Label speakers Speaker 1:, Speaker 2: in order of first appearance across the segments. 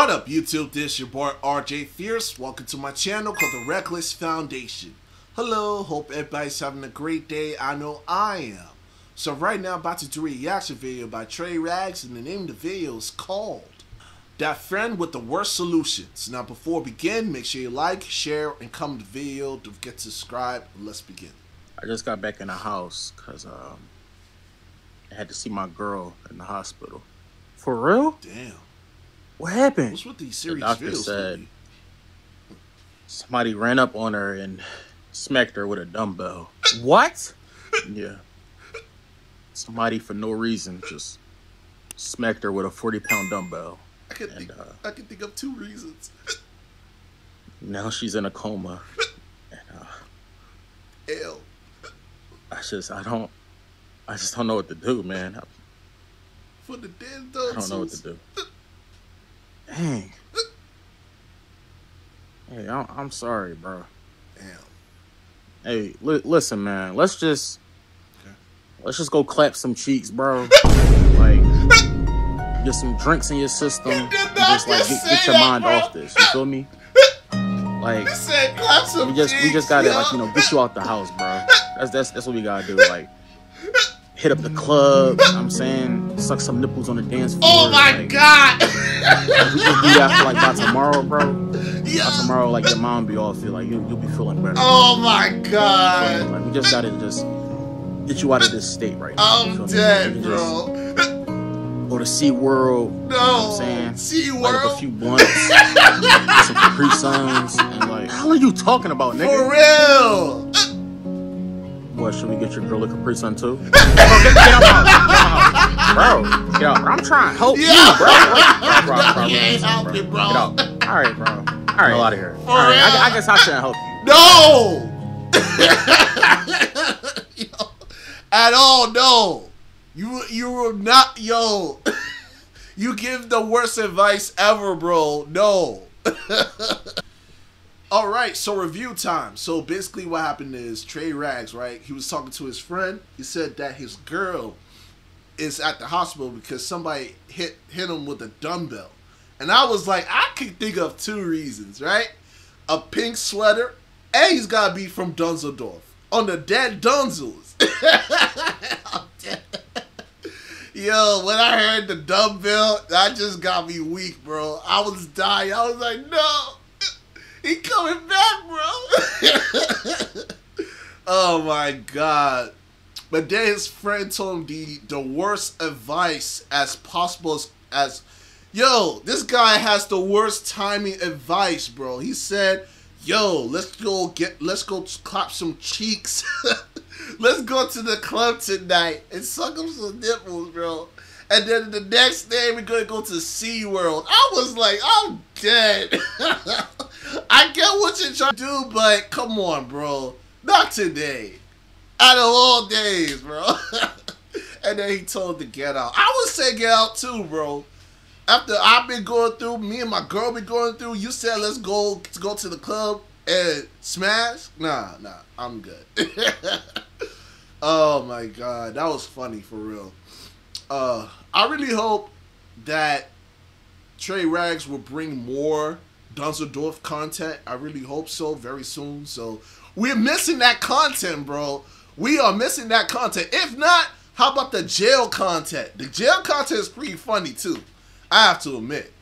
Speaker 1: YouTube? This your boy RJ Fierce. Welcome to my channel called The Reckless Foundation. Hello, hope everybody's having a great day. I know I am. So right now, I'm about to do a reaction video by Tra Rags, and the name of the video is called That Friend with the Worst Solutions. Now, before we begin, make sure you like, share, and comment the video. Don't forget to subscribe. Let's begin.
Speaker 2: I just got back in the house because um, I had to see my girl in the hospital. For real?
Speaker 1: Damn.
Speaker 2: What happened?
Speaker 1: What's with these serious
Speaker 2: The
Speaker 1: serious
Speaker 2: doctor
Speaker 1: videos?
Speaker 2: said
Speaker 1: lately?
Speaker 2: somebody ran up on her and smacked her with a dumbbell. What? Yeah. Somebody for no reason just smacked her with a 40 pound dumbbell.
Speaker 1: I can
Speaker 2: and,
Speaker 1: think.
Speaker 2: uh,
Speaker 1: I can think of two reasons.
Speaker 2: Now she's in a coma. And uh,
Speaker 1: L.
Speaker 2: I just, I don't, I just don't know what to do, man. I,
Speaker 1: For the dead
Speaker 2: I don't know what to do. Dang. Hey, I'm, I'm sorry, bro.
Speaker 1: Damn.
Speaker 2: Hey, li- listen, man. Let's just
Speaker 1: Okay.
Speaker 2: let's just go clap some cheeks, bro. like get some drinks in your system
Speaker 1: You did
Speaker 2: and
Speaker 1: not
Speaker 2: just like get, get your mind off this. You feel me? Like
Speaker 1: said clap some
Speaker 2: we just we just gotta
Speaker 1: yo.
Speaker 2: like you know get you out the house, bro. That's that's that's what we gotta do. Like hit up the club. you know I'm saying suck some nipples on the dance oh floor.
Speaker 1: Oh my
Speaker 2: like,
Speaker 1: god!
Speaker 2: We just do that for like by tomorrow, bro. By tomorrow, like your mom be all feel like you you'll be feeling better.
Speaker 1: Oh my god!
Speaker 2: Like we just gotta just get you out of this state right now. you
Speaker 1: I'm
Speaker 2: me?
Speaker 1: dead,
Speaker 2: just
Speaker 1: bro.
Speaker 2: Go to Sea World. You know what I'm
Speaker 1: No.
Speaker 2: saying?
Speaker 1: Sea
Speaker 2: Light up a
Speaker 1: World.
Speaker 2: few blunts, some Capri Suns, and like, how are you talking about, nigga?
Speaker 1: For real.
Speaker 2: What should we get your girl a Capri Sun too? Bro, get, get out my house. Get out. Bro. I'm trying to help
Speaker 1: Yeah.
Speaker 2: you, bro. Like, bro, bro, bro,
Speaker 1: You ain't helping, bro.
Speaker 2: Get out. All right, bro. All right, out of here.
Speaker 1: For
Speaker 2: All right, I. I guess I shouldn't help you.
Speaker 1: No. Yo, At all, no. You you will not, yo. You give the worst advice ever, bro. No. All right, so review time. So basically, what happened is Tra Rags, right? He was talking to his friend. He said that his girl is at the hospital because somebody hit hit him with a dumbbell, and I was like, I could think of two reasons, right? A pink sweater, and he's gotta be from Dunzeldorf on the dead Dunzels. Yo, when I heard the dumbbell, that just got me weak, bro. I was dying. I was like, no, he coming back, bro. oh my god. But then his friend told him the the worst advice as possible as, as yo, this guy has the worst timing advice, bro. He said, "Yo, let's go get let's go clap some cheeks. let's go to the club tonight and suck him some nipples, bro." And then the next day we're gonna go to SeaWorld. I was like, I'm dead. I get what you're trying to do, but come on, bro. Not today out of all days, bro. and then he told to get out. I would say get out too, bro. After I've been going through, me and my girl been going through. You said let's go let's go to the club and smash. Nah, nah, I'm good. oh my god, that was funny for real. Uh, I really hope that Tra Rags will bring more Dunzeldorf content. I really hope so very soon. So we're missing that content, bro. We are missing that content. If not, how about the jail content? The jail content is pretty funny too. I have to admit.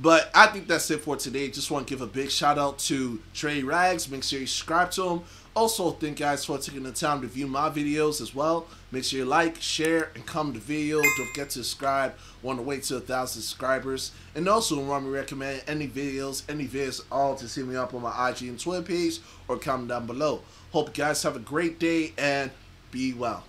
Speaker 1: But I think that's it for today. Just want to give a big shout out to Tra Rags. Make sure you subscribe to him. Also, thank you guys for taking the time to view my videos as well. Make sure you like, share, and comment the video. Don't forget to subscribe. Want to wait to a thousand subscribers. And also, want me to recommend any videos, any videos, all to see me up on my IG and Twitter page or comment down below. Hope you guys have a great day and be well.